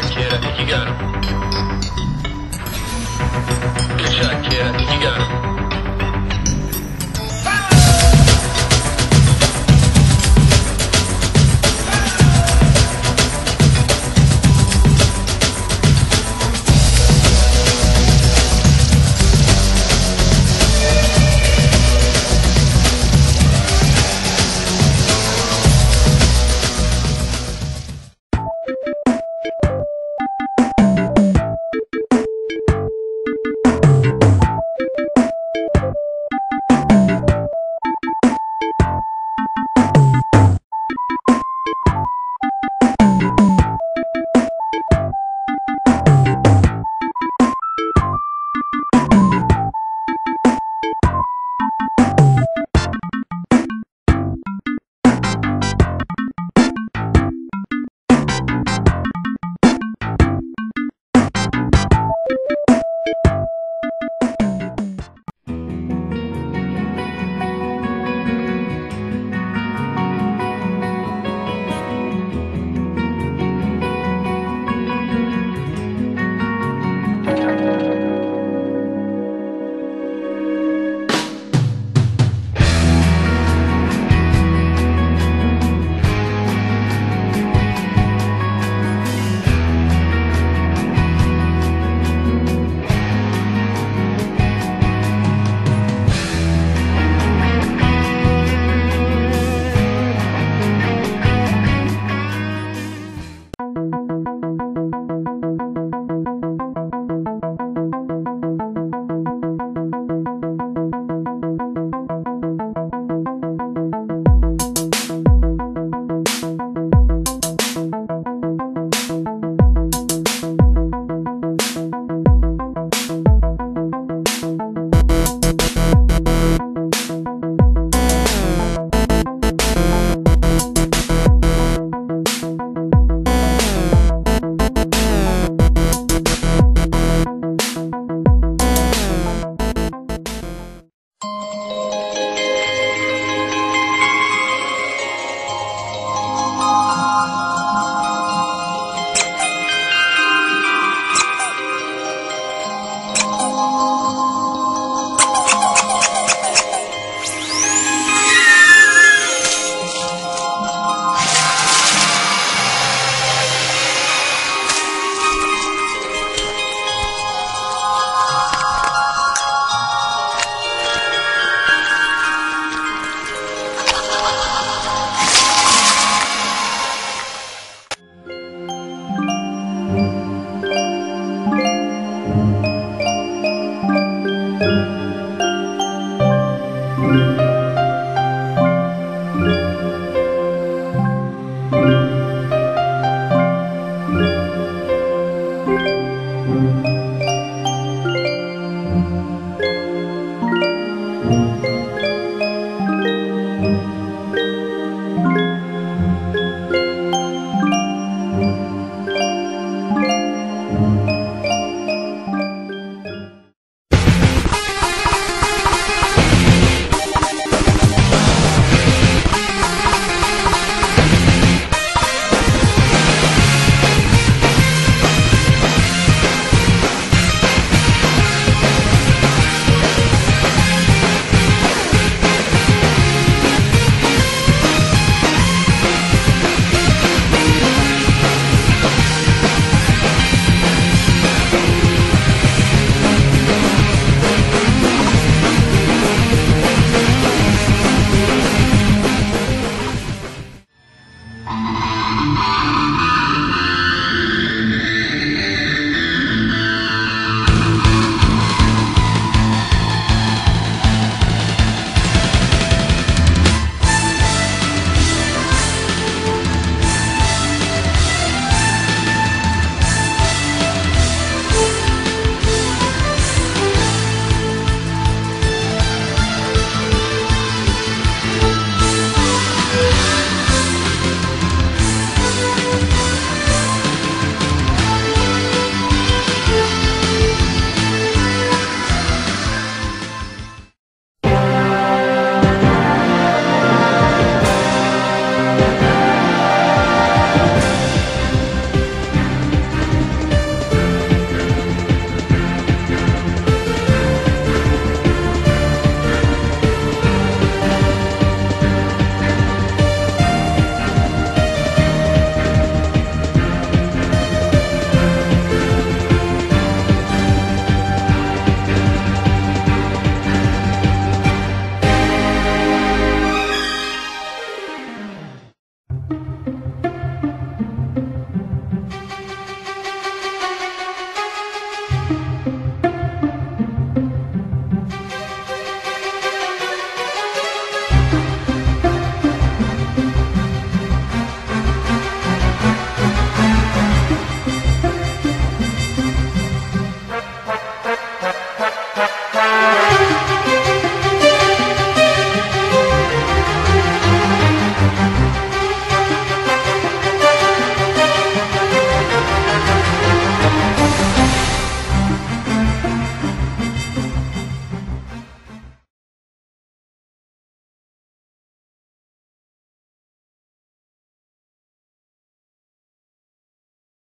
shot, kid. I think you got him. Good shot, kid. I think you got him.